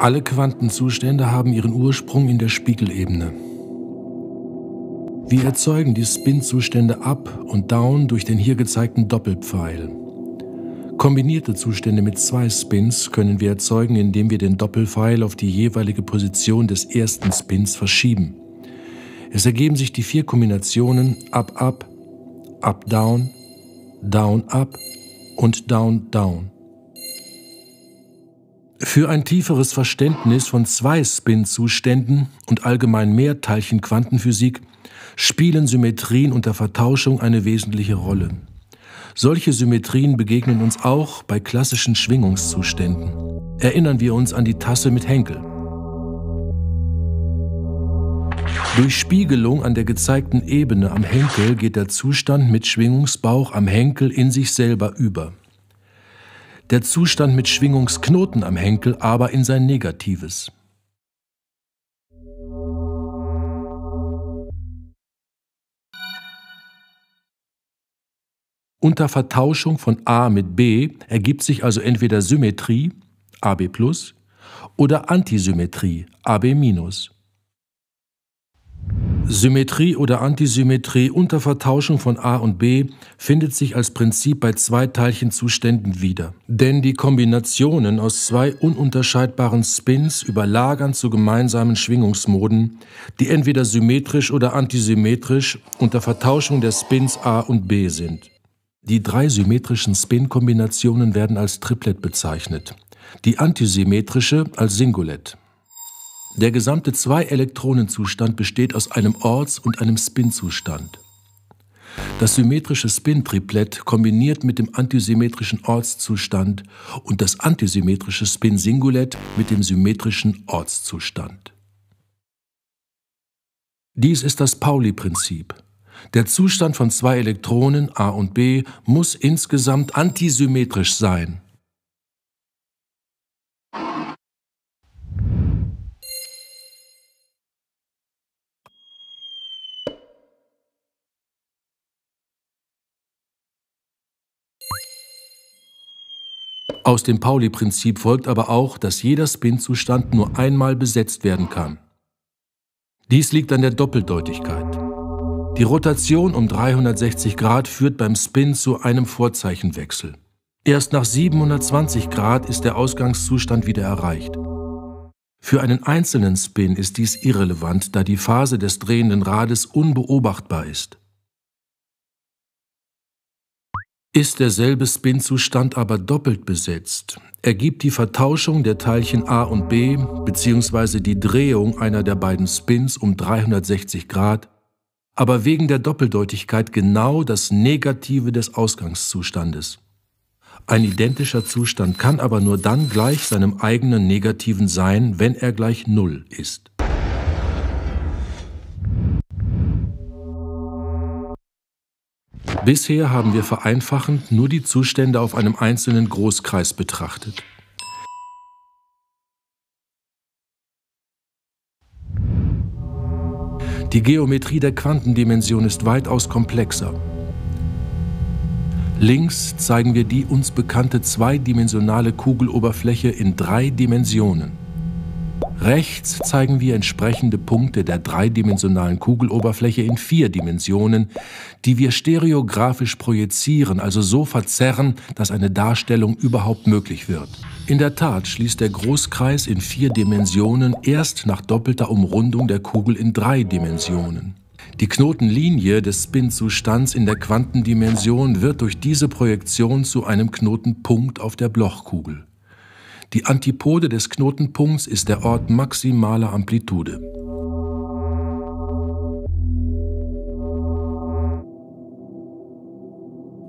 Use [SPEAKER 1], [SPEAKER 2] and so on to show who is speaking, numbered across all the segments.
[SPEAKER 1] Alle Quantenzustände haben ihren Ursprung in der Spiegelebene. Wir erzeugen die Spin-Zustände up und down durch den hier gezeigten Doppelpfeil. Kombinierte Zustände mit zwei Spins können wir erzeugen, indem wir den Doppelpfeil auf die jeweilige Position des ersten Spins verschieben. Es ergeben sich die vier Kombinationen Up-Up, Up-Down, Down-Up und Down-Down. Für ein tieferes Verständnis von zwei Spin-Zuständen und allgemein Mehrteilchen-Quantenphysik spielen Symmetrien unter Vertauschung eine wesentliche Rolle. Solche Symmetrien begegnen uns auch bei klassischen Schwingungszuständen. Erinnern wir uns an die Tasse mit Henkel. Durch Spiegelung an der gezeigten Ebene am Henkel geht der Zustand mit Schwingungsbauch am Henkel in sich selber über. Der Zustand mit Schwingungsknoten am Henkel aber in sein Negatives. Unter Vertauschung von A mit B ergibt sich also entweder Symmetrie AB oder Antisymmetrie AB Symmetrie oder Antisymmetrie unter Vertauschung von A und B findet sich als Prinzip bei zwei Teilchenzuständen wieder. Denn die Kombinationen aus zwei ununterscheidbaren Spins überlagern zu gemeinsamen Schwingungsmoden, die entweder symmetrisch oder antisymmetrisch unter Vertauschung der Spins A und B sind. Die drei symmetrischen Spin-Kombinationen werden als Triplet bezeichnet, die antisymmetrische als Singulett. Der gesamte Zwei-Elektronen-Zustand besteht aus einem Orts- und einem Spin-Zustand. Das symmetrische Spin-Triplett kombiniert mit dem antisymmetrischen Ortszustand und das antisymmetrische Spin-Singulett mit dem symmetrischen Ortszustand. Dies ist das Pauli-Prinzip. Der Zustand von zwei Elektronen A und B muss insgesamt antisymmetrisch sein. Aus dem Pauli-Prinzip folgt aber auch, dass jeder Spin-Zustand nur einmal besetzt werden kann. Dies liegt an der Doppeldeutigkeit. Die Rotation um 360 Grad führt beim Spin zu einem Vorzeichenwechsel. Erst nach 720 Grad ist der Ausgangszustand wieder erreicht. Für einen einzelnen Spin ist dies irrelevant, da die Phase des drehenden Rades unbeobachtbar ist. Ist derselbe Spinzustand aber doppelt besetzt, ergibt die Vertauschung der Teilchen A und B bzw. die Drehung einer der beiden Spins um 360 Grad aber wegen der Doppeldeutigkeit genau das Negative des Ausgangszustandes. Ein identischer Zustand kann aber nur dann gleich seinem eigenen Negativen sein, wenn er gleich Null ist. Bisher haben wir vereinfachend nur die Zustände auf einem einzelnen Großkreis betrachtet. Die Geometrie der Quantendimension ist weitaus komplexer. Links zeigen wir die uns bekannte zweidimensionale Kugeloberfläche in drei Dimensionen. Rechts zeigen wir entsprechende Punkte der dreidimensionalen Kugeloberfläche in vier Dimensionen, die wir stereografisch projizieren, also so verzerren, dass eine Darstellung überhaupt möglich wird. In der Tat schließt der Großkreis in vier Dimensionen erst nach doppelter Umrundung der Kugel in drei Dimensionen. Die Knotenlinie des Spin-Zustands in der Quantendimension wird durch diese Projektion zu einem Knotenpunkt auf der Blochkugel. Die Antipode des Knotenpunkts ist der Ort maximaler Amplitude.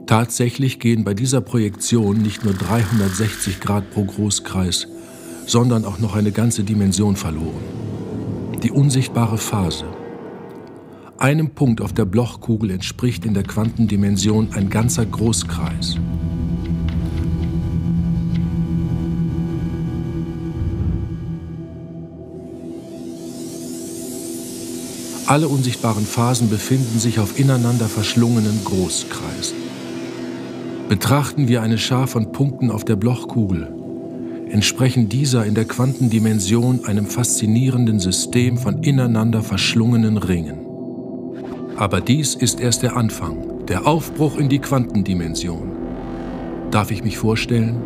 [SPEAKER 1] Tatsächlich gehen bei dieser Projektion nicht nur 360 Grad pro Großkreis, sondern auch noch eine ganze Dimension verloren. Die unsichtbare Phase. Einem Punkt auf der Blochkugel entspricht in der Quantendimension ein ganzer Großkreis. Alle unsichtbaren Phasen befinden sich auf ineinander verschlungenen Großkreisen. Betrachten wir eine Schar von Punkten auf der Blochkugel. entsprechen dieser in der Quantendimension einem faszinierenden System von ineinander verschlungenen Ringen. Aber dies ist erst der Anfang, der Aufbruch in die Quantendimension. Darf ich mich vorstellen?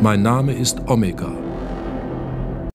[SPEAKER 1] Mein Name ist Omega